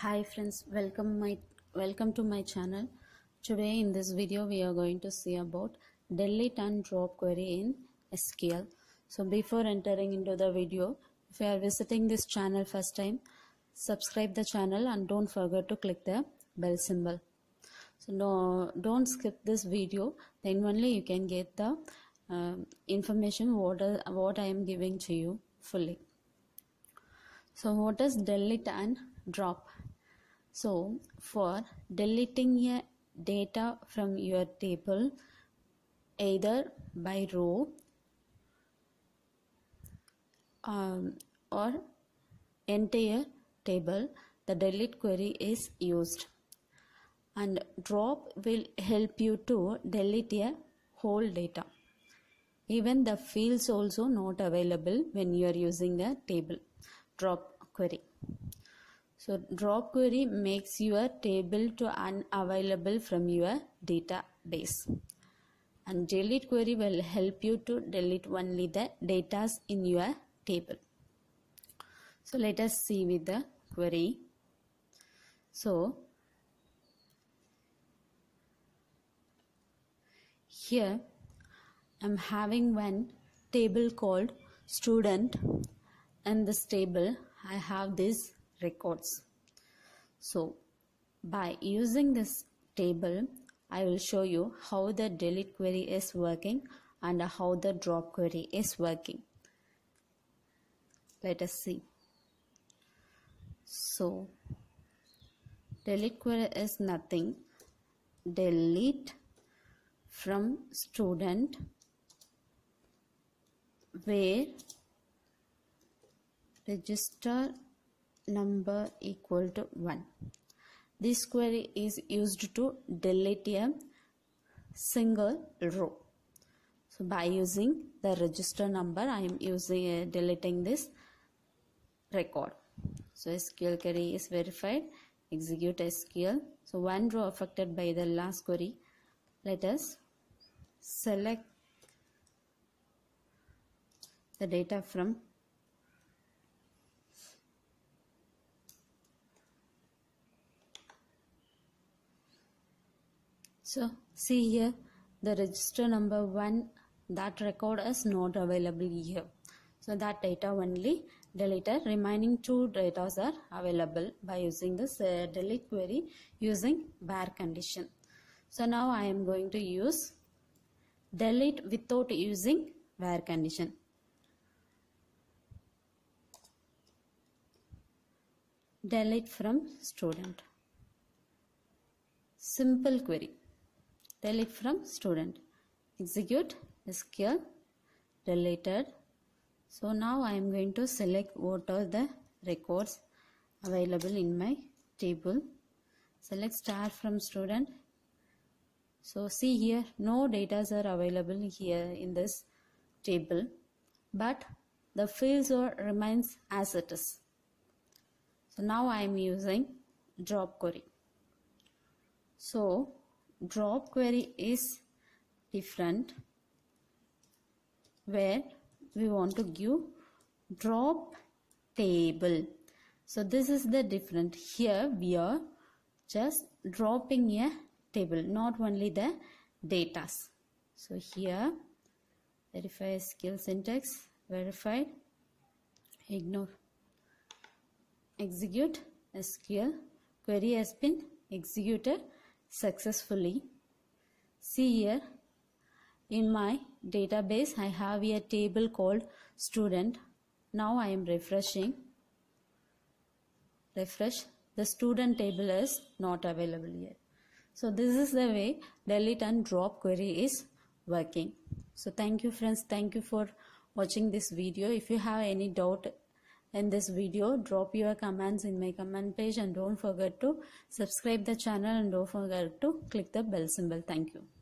Hi friends, welcome my welcome to my channel. Today in this video we are going to see about delete and drop query in SQL. So before entering into the video, if you are visiting this channel first time, subscribe the channel and don't forget to click the bell symbol. So no, don't skip this video. Then only you can get the uh, information what uh, what I am giving to you fully. So what is delete and drop? So for deleting a data from your table either by row um, or entire table the delete query is used. And drop will help you to delete a whole data. Even the fields also not available when you are using the table drop query so drop query makes your table to unavailable from your database. And delete query will help you to delete only the data in your table. So let us see with the query. So here I'm having one table called student. And this table I have these records. So by using this table I will show you how the delete query is working and how the drop query is working. Let us see. So delete query is nothing. Delete from student where register number equal to 1 this query is used to delete a single row. So by using the register number i am using uh, deleting this record. So sql query is verified. Execute sql so one row affected by the last query. Let us select the data from so see here the register number 1 that record is not available here. So that data only deleted remaining two data are available by using this uh, delete query using where condition. So now I am going to use delete without using where condition. Delete from student. Simple query delete from student. Execute sql related. So now i am going to select what are the records available in my table. Select star from student. So see here no data are available here in this table but the fields are remains as it is. So now i am using drop query. So drop query is different where we want to give drop table. So this is the different. Here we are just dropping a table not only the datas. So here verify SQL syntax verified ignore execute. Sql query has been executed successfully. See here in my database I have a table called student. Now I am refreshing. Refresh. The student table is not available yet. So this is the way delete and drop query is working. So thank you friends. Thank you for watching this video. If you have any doubt in this video drop your comments in my comment page and don't forget to subscribe the channel and don't forget to click the bell symbol. Thank you